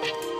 guys,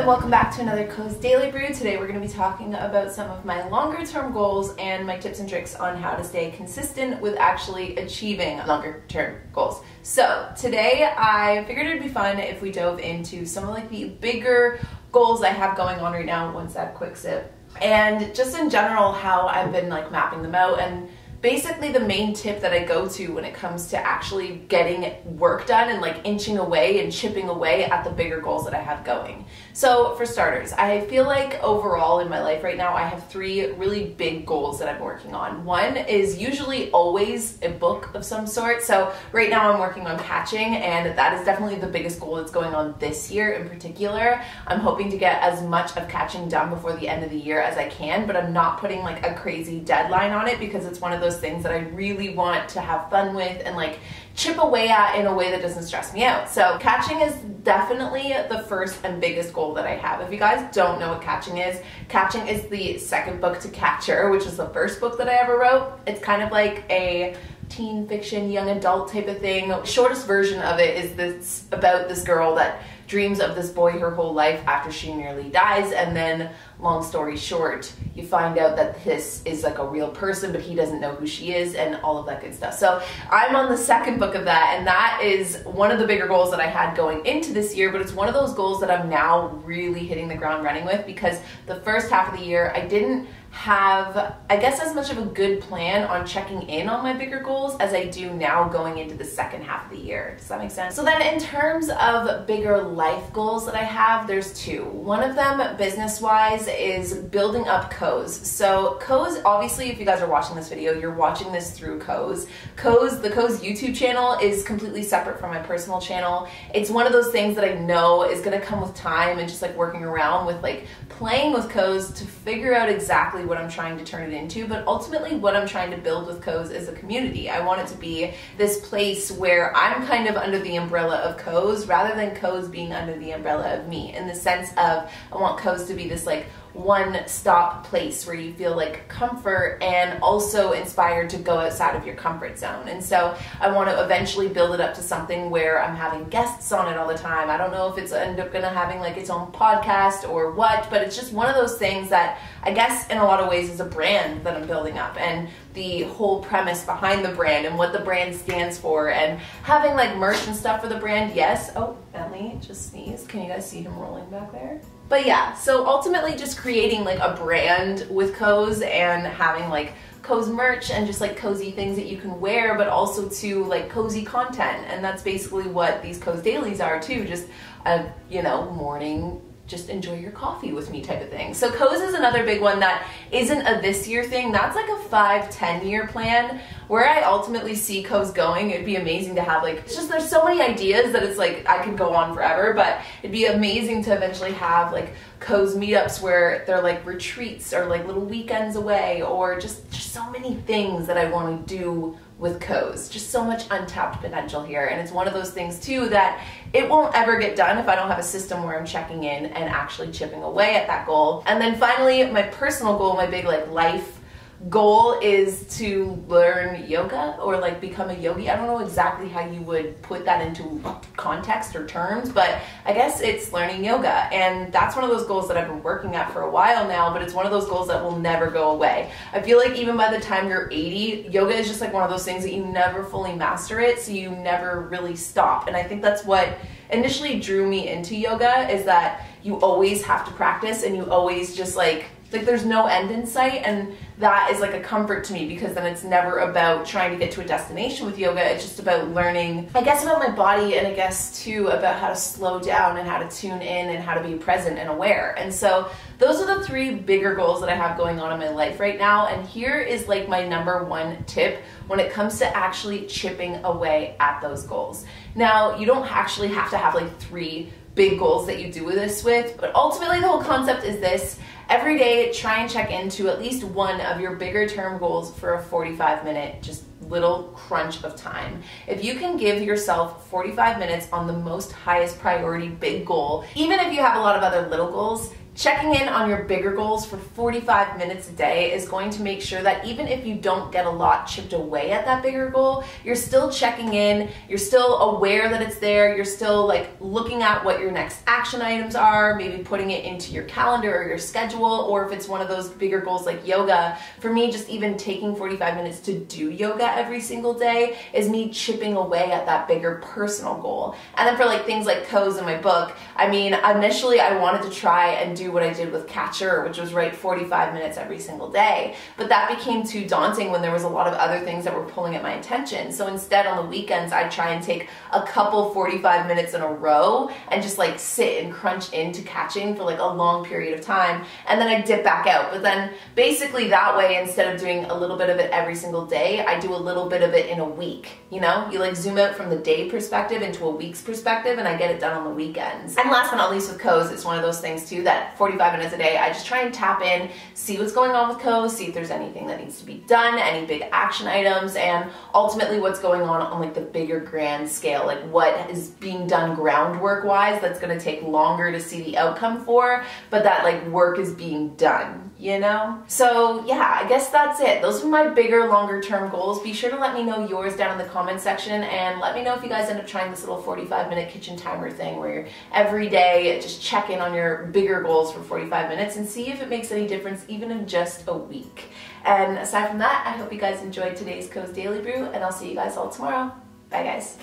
and welcome back to another Koze Daily Brew. Today we're going to be talking about some of my longer term goals and my tips and tricks on how to stay consistent with actually achieving longer term goals. So today I figured it'd be fun if we dove into some of like the bigger goals I have going on right now. Once that quick sip. And just in general, how I've been like mapping them out and basically the main tip that I go to when it comes to actually getting work done and like inching away and chipping away at the bigger goals that I have going. So, for starters, I feel like overall in my life right now, I have three really big goals that I'm working on. One is usually always a book of some sort. So, right now I'm working on catching, and that is definitely the biggest goal that's going on this year in particular. I'm hoping to get as much of catching done before the end of the year as I can, but I'm not putting like a crazy deadline on it because it's one of those things that I really want to have fun with and like chip away at in a way that doesn't stress me out. So catching is definitely the first and biggest goal that I have. If you guys don't know what catching is, catching is the second book to Catcher, which is the first book that I ever wrote. It's kind of like a teen fiction, young adult type of thing. Shortest version of it is this about this girl that dreams of this boy her whole life after she nearly dies and then long story short you find out that this is like a real person but he doesn't know who she is and all of that good stuff so i'm on the second book of that and that is one of the bigger goals that i had going into this year but it's one of those goals that i'm now really hitting the ground running with because the first half of the year i didn't have, I guess, as much of a good plan on checking in on my bigger goals as I do now going into the second half of the year. Does that make sense? So, then in terms of bigger life goals that I have, there's two. One of them, business wise, is building up Koze. So, Koze, obviously, if you guys are watching this video, you're watching this through Koze. Koze, the Koze YouTube channel is completely separate from my personal channel. It's one of those things that I know is gonna come with time and just like working around with like playing with Koze to figure out exactly exactly what I'm trying to turn it into, but ultimately what I'm trying to build with Koze is a community. I want it to be this place where I'm kind of under the umbrella of Koze rather than Koze being under the umbrella of me in the sense of I want Koze to be this like one stop place where you feel like comfort and also inspired to go outside of your comfort zone. And so I want to eventually build it up to something where I'm having guests on it all the time. I don't know if it's end up gonna having like its own podcast or what, but it's just one of those things that I guess in a lot of ways is a brand that I'm building up and the whole premise behind the brand and what the brand stands for and having like merch and stuff for the brand. Yes. Oh, Bentley just sneezed. Can you guys see him rolling back there? But yeah, so ultimately just creating like a brand with Koze and having like Koze merch and just like cozy things that you can wear, but also to like cozy content. And that's basically what these Koze dailies are too, just a, you know, morning just enjoy your coffee with me type of thing. So Koze is another big one that isn't a this year thing. That's like a five, 10 year plan. Where I ultimately see Koze going, it'd be amazing to have like, it's just there's so many ideas that it's like I could go on forever, but it'd be amazing to eventually have like Koze meetups where they're like retreats or like little weekends away or just, just so many things that I want to do with Koze. Just so much untapped potential here. And it's one of those things too that it won't ever get done if I don't have a system where I'm checking in and actually chipping away at that goal. And then finally, my personal goal, my big like life goal is to learn yoga or like become a yogi. I don't know exactly how you would put that into context or terms, but I guess it's learning yoga. And that's one of those goals that I've been working at for a while now, but it's one of those goals that will never go away. I feel like even by the time you're 80, yoga is just like one of those things that you never fully master it, so you never really stop. And I think that's what initially drew me into yoga is that you always have to practice and you always just like like there's no end in sight and that is like a comfort to me because then it's never about trying to get to a destination with yoga. It's just about learning i guess about my body and i guess too about how to slow down and how to tune in and how to be present and aware. And so those are the three bigger goals that i have going on in my life right now. And here is like my number one tip when it comes to actually chipping away at those goals. Now you don't actually have to have like three big goals that you do this with but ultimately the whole concept is this Every day, try and check into at least one of your bigger term goals for a 45 minute, just little crunch of time. If you can give yourself 45 minutes on the most highest priority big goal, even if you have a lot of other little goals, Checking in on your bigger goals for 45 minutes a day is going to make sure that even if you don't get a lot chipped away at that bigger goal, you're still checking in, you're still aware that it's there, you're still like looking at what your next action items are, maybe putting it into your calendar or your schedule, or if it's one of those bigger goals like yoga, for me, just even taking 45 minutes to do yoga every single day is me chipping away at that bigger personal goal. And then for like things like Koze in my book, I mean, initially I wanted to try and do what I did with Catcher, which was write 45 minutes every single day. But that became too daunting when there was a lot of other things that were pulling at my attention. So instead, on the weekends, I'd try and take a couple 45 minutes in a row and just like sit and crunch into catching for like a long period of time. And then I'd dip back out. But then basically that way, instead of doing a little bit of it every single day, I do a little bit of it in a week. You know, you like zoom out from the day perspective into a week's perspective, and I get it done on the weekends. And last but not least, with Koze, it's one of those things too that 45 minutes a day, I just try and tap in, see what's going on with Koze, see if there's anything that needs to be done, any big action items, and ultimately what's going on on like the bigger grand scale, like what is being done groundwork wise that's gonna take longer to see the outcome for, but that like work is being done, you know? So yeah, I guess that's it. Those are my bigger, longer term goals. Be sure to let me know yours down in the comment section and let me know if you guys end up trying this little 45 minute kitchen timer thing where you're every day just check in on your bigger goals for 45 minutes and see if it makes any difference even in just a week. And aside from that, I hope you guys enjoyed today's Koze Daily Brew and I'll see you guys all tomorrow. Bye guys.